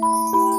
Música